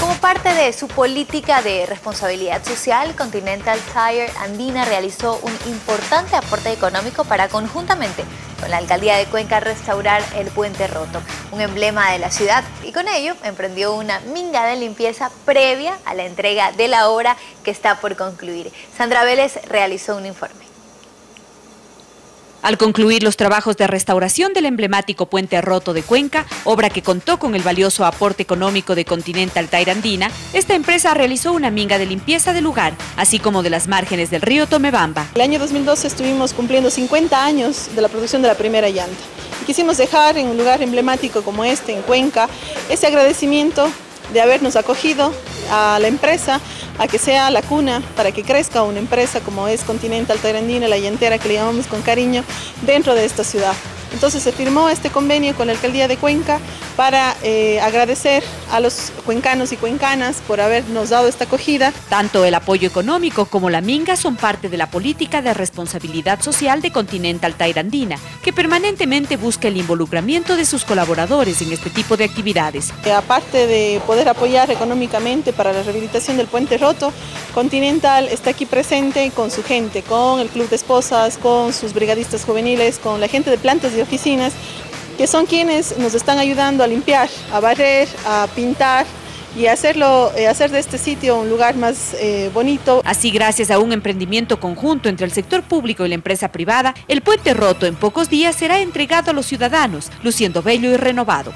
Como parte de su política de responsabilidad social, Continental Tire Andina realizó un importante aporte económico para conjuntamente con la alcaldía de Cuenca restaurar el puente roto, un emblema de la ciudad, y con ello emprendió una minga de limpieza previa a la entrega de la obra que está por concluir. Sandra Vélez realizó un informe. Al concluir los trabajos de restauración del emblemático puente roto de Cuenca, obra que contó con el valioso aporte económico de Continental Tairandina, esta empresa realizó una minga de limpieza del lugar, así como de las márgenes del río Tomebamba. El año 2012 estuvimos cumpliendo 50 años de la producción de la primera llanta. quisimos dejar en un lugar emblemático como este, en Cuenca, ese agradecimiento de habernos acogido a la empresa a que sea la cuna para que crezca una empresa como es Continental Tarandina, la llantera que le llamamos con cariño, dentro de esta ciudad. Entonces se firmó este convenio con la Alcaldía de Cuenca para eh, agradecer a los cuencanos y cuencanas por habernos dado esta acogida. Tanto el apoyo económico como la minga son parte de la política de responsabilidad social de Continental Tairandina, que permanentemente busca el involucramiento de sus colaboradores en este tipo de actividades. Eh, aparte de poder apoyar económicamente para la rehabilitación del puente roto, Continental está aquí presente con su gente, con el Club de Esposas, con sus brigadistas juveniles, con la gente de plantas y oficinas que son quienes nos están ayudando a limpiar, a barrer, a pintar y hacerlo, eh, hacer de este sitio un lugar más eh, bonito. Así, gracias a un emprendimiento conjunto entre el sector público y la empresa privada, el puente roto en pocos días será entregado a los ciudadanos, luciendo bello y renovado.